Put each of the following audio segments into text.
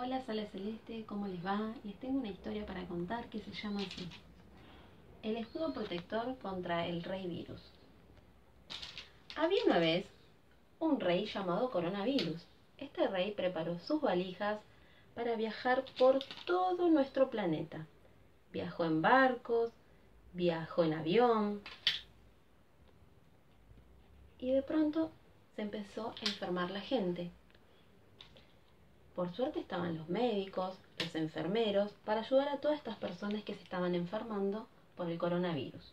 Hola Sala Celeste, ¿cómo les va? Les tengo una historia para contar que se llama así. El escudo protector contra el rey virus. Había una vez un rey llamado coronavirus. Este rey preparó sus valijas para viajar por todo nuestro planeta. Viajó en barcos, viajó en avión y de pronto se empezó a enfermar la gente. Por suerte estaban los médicos, los enfermeros, para ayudar a todas estas personas que se estaban enfermando por el coronavirus.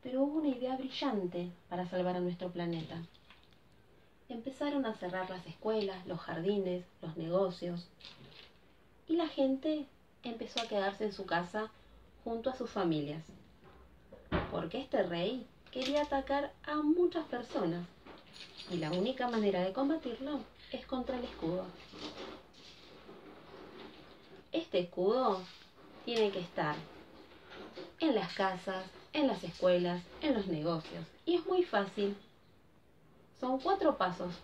Pero hubo una idea brillante para salvar a nuestro planeta. Empezaron a cerrar las escuelas, los jardines, los negocios, y la gente empezó a quedarse en su casa junto a sus familias. Porque este rey quería atacar a muchas personas y la única manera de combatirlo es contra el escudo. Este escudo tiene que estar en las casas, en las escuelas, en los negocios. Y es muy fácil. Son cuatro pasos.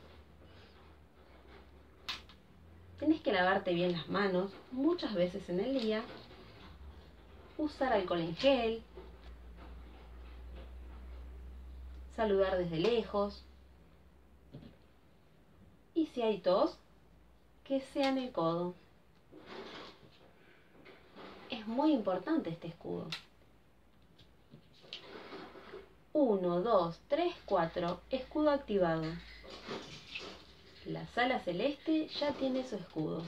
Tienes que lavarte bien las manos muchas veces en el día, usar alcohol en gel, saludar desde lejos, si hay tos, que sea en el codo. Es muy importante este escudo. 1, 2, 3, 4. Escudo activado. La sala celeste ya tiene su escudo.